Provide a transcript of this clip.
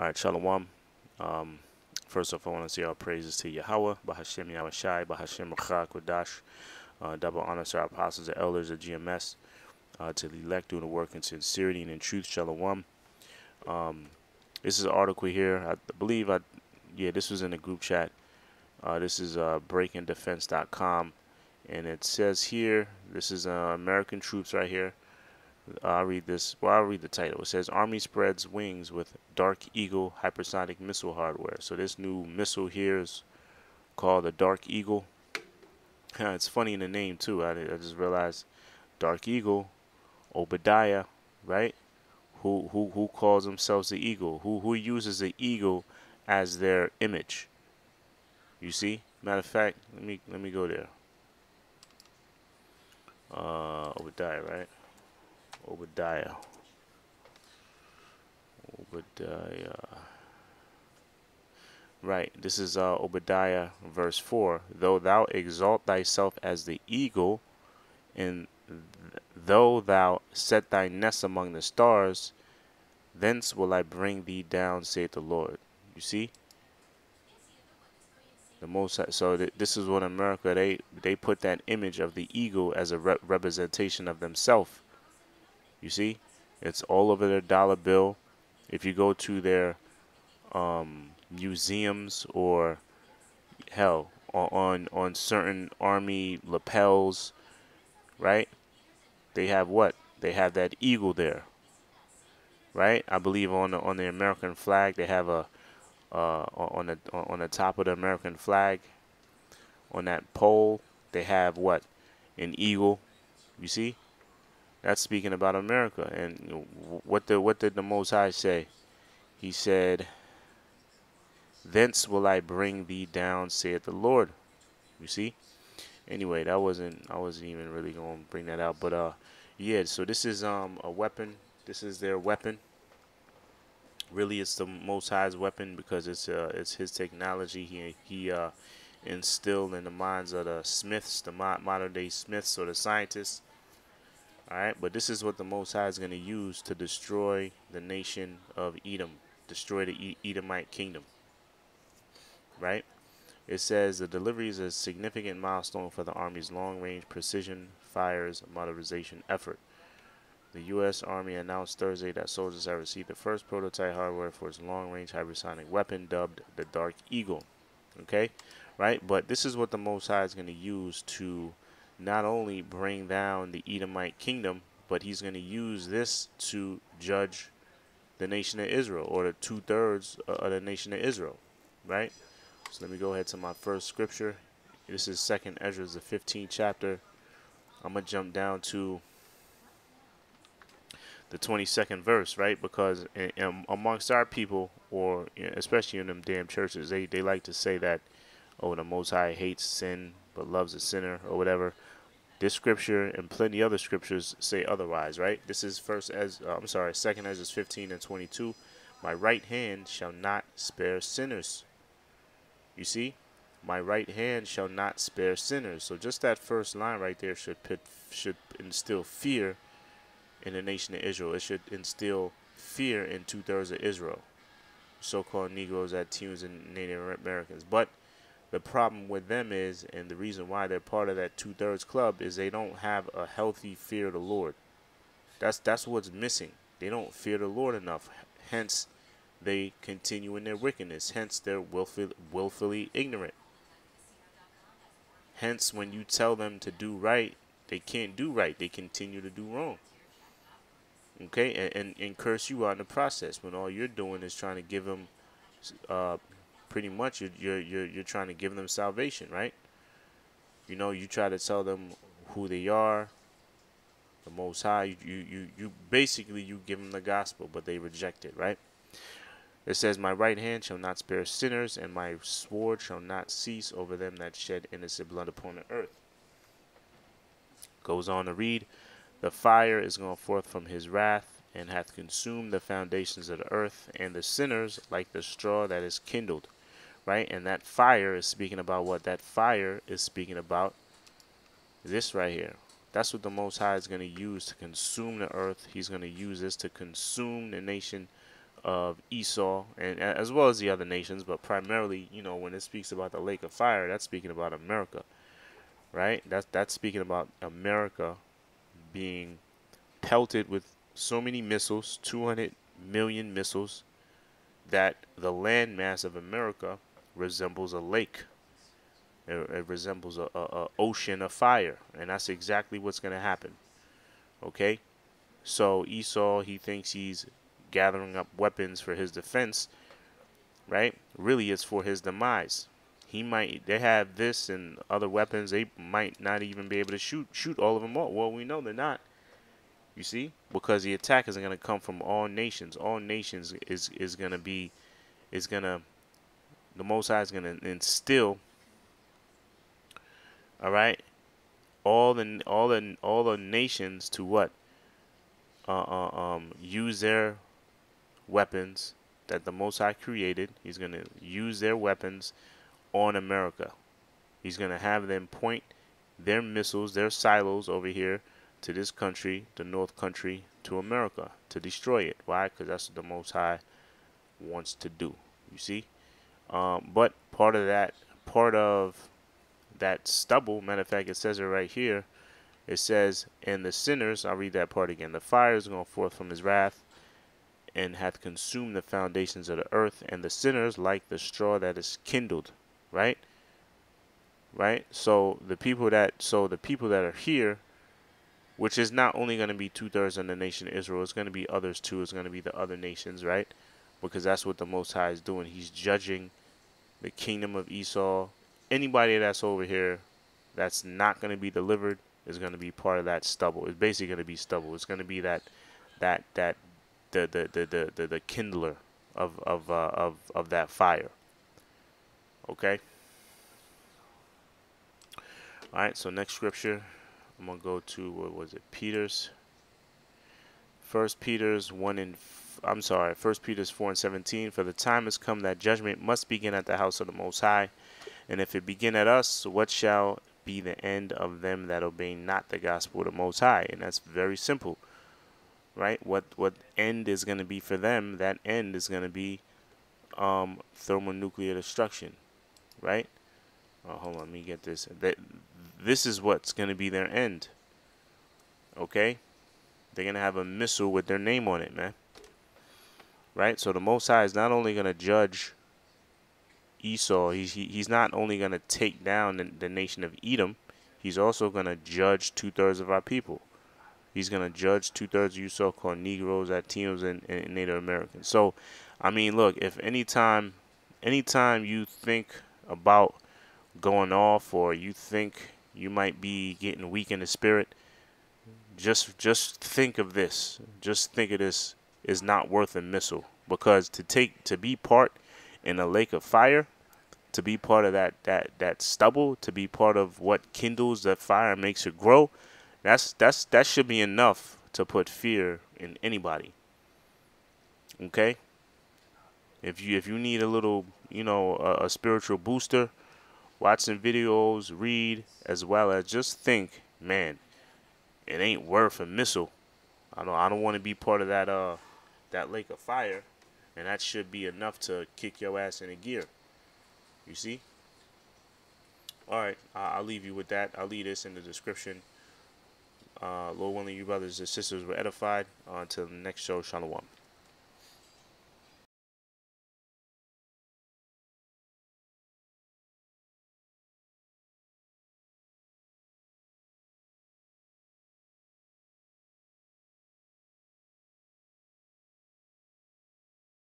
All right, Shalom. Um, first off, I want to say our praises to Yahawah, Bahasham Yahawashi, Bahasham Kodash. Uh, double honors to our apostles and elders of GMS, uh, to the elect doing the work in sincerity and in truth. Shalom. Um, this is an article here. I believe I, yeah, this was in the group chat. Uh, this is uh, breakingdefense.com, and it says here, this is uh, American troops right here. I'll read this. Well, I'll read the title. It says Army spreads wings with Dark Eagle hypersonic missile hardware. So this new missile here is called the Dark Eagle. it's funny in the name too. I, I just realized Dark Eagle, Obadiah, right? Who who who calls themselves the eagle? Who who uses the eagle as their image? You see? Matter of fact, let me let me go there. Uh, Obadiah, right? Obadiah. Obadiah. Right, this is uh, Obadiah verse 4. Though thou exalt thyself as the eagle, and th though thou set thy nest among the stars, thence will I bring thee down, saith the Lord. You see? The most so th this is what America they they put that image of the eagle as a re representation of themselves you see, it's all over their dollar bill. If you go to their um, museums or hell on on certain army lapels, right? They have what? They have that eagle there, right? I believe on the on the American flag they have a uh, on the on the top of the American flag on that pole they have what? An eagle. You see? That's speaking about America. And what the what did the Most High say? He said, "Thence will I bring thee down," saith the Lord. You see. Anyway, that wasn't I wasn't even really going to bring that out, but uh, yeah. So this is um a weapon. This is their weapon. Really, it's the Most High's weapon because it's uh it's his technology. He he uh instilled in the minds of the Smiths, the modern day Smiths or the scientists Alright, but this is what the Most High is going to use to destroy the nation of Edom, destroy the Edomite kingdom. Right? It says the delivery is a significant milestone for the Army's long range precision fires modernization effort. The U.S. Army announced Thursday that soldiers have received the first prototype hardware for its long range hypersonic weapon dubbed the Dark Eagle. Okay? Right? But this is what the Most High is going to use to not only bring down the Edomite kingdom, but he's going to use this to judge the nation of Israel or the two thirds uh, of the nation of Israel, right? So let me go ahead to my first scripture. This is Second Ezra, the 15th chapter. I'm gonna jump down to the 22nd verse, right? Because in, in, amongst our people, or especially in them damn churches, they they like to say that, oh, the Most High hates sin but loves a sinner or whatever. This scripture and plenty other scriptures say otherwise, right? This is first as uh, I'm sorry, second Ezra 15 and 22. My right hand shall not spare sinners. You see, my right hand shall not spare sinners. So just that first line right there should should instill fear in the nation of Israel. It should instill fear in two thirds of Israel, so-called Negroes, Latinos, and Native Americans. But the problem with them is, and the reason why they're part of that two thirds club is they don't have a healthy fear of the Lord. That's that's what's missing. They don't fear the Lord enough. Hence, they continue in their wickedness. Hence, they're willfully, willfully ignorant. Hence, when you tell them to do right, they can't do right. They continue to do wrong. Okay, and, and, and curse you out in the process when all you're doing is trying to give them uh, pretty much you're, you're you're you're trying to give them salvation, right? You know, you try to tell them who they are, the Most High. You you you basically you give them the gospel, but they reject it, right? It says, "My right hand shall not spare sinners, and my sword shall not cease over them that shed innocent blood upon the earth." Goes on to read, "The fire is gone forth from his wrath." And hath consumed the foundations of the earth, and the sinners like the straw that is kindled right? And that fire is speaking about what? That fire is speaking about this right here. That's what the Most High is going to use to consume the earth. He's going to use this to consume the nation of Esau and as well as the other nations, but primarily, you know, when it speaks about the lake of fire, that's speaking about America, right? That's that's speaking about America being pelted with so many missiles, 200 million missiles, that the landmass of America resembles a lake. It, it resembles a, a, a ocean of fire, and that's exactly what's going to happen. Okay, so Esau he thinks he's gathering up weapons for his defense, right? Really, it's for his demise. He might they have this and other weapons. They might not even be able to shoot shoot all of them all. Well, we know they're not. You see, because the attack isn't going to come from all nations. All nations is is going to be is going to the Most High is going to instill. All right, all the all the all the nations to what? Uh, uh, um, use their weapons that the Most High created. He's going to use their weapons on America. He's going to have them point their missiles, their silos over here to this country, the North Country, to America to destroy it. Why? Because that's what the Most High wants to do. You see? Um, but part of that, part of that stubble, matter of fact, it says it right here. It says, And the sinners, I'll read that part again. The fire is going forth from his wrath and hath consumed the foundations of the earth, and the sinners like the straw that is kindled. Right? Right? So the people that so the people that are here, which is not only going to be two thirds of the nation of Israel, it's going to be others too. It's going to be the other nations, right? Because that's what the Most High is doing. He's judging the kingdom of Esau. Anybody that's over here that's not going to be delivered is going to be part of that stubble. It's basically going to be stubble. It's going to be that that that the the the the, the, the kindler of of uh, of of that fire. Okay. All right. So next scripture, I'm gonna go to what was it? Peter's. First Peter's one in. I'm sorry. First Peter's four and seventeen. For the time has come that judgment must begin at the house of the Most High, and if it begin at us, what shall be the end of them that obey not the gospel of the Most High? And that's very simple right? What what end is going to be for them? That end is going to be um, thermonuclear destruction, right? Oh, hold on, let me get this. That this is what's going to be their end. Okay, they're going to have a missile with their name on it, man. Right. So the Most High is not only going to judge Esau. He's he, he's not only going to take down the, the nation of Edom. He's also going to judge two thirds of our people. He's going to judge two thirds of you so called Negroes, Latinos, and, and Native Americans. So, I mean, look, if anytime, anytime you think about going off or you think you might be getting weak in the spirit, just just think of this. Just think of this is not worth a missile because to take to be part in a lake of fire, to be part of that that that stubble, to be part of what kindles that fire and makes it grow, that's that's that should be enough to put fear in anybody. Okay? If you if you need a little, you know, a, a spiritual booster, watch some videos, read, as well as just think, man, it ain't worth a missile. I don't I don't want to be part of that uh that lake of fire, and that should be enough to kick your ass in a gear. You see? All right, I'll leave you with that. I'll leave this in the description. Uh, Lord willing, you brothers and sisters were edified. Uh, until the next show, Shalom.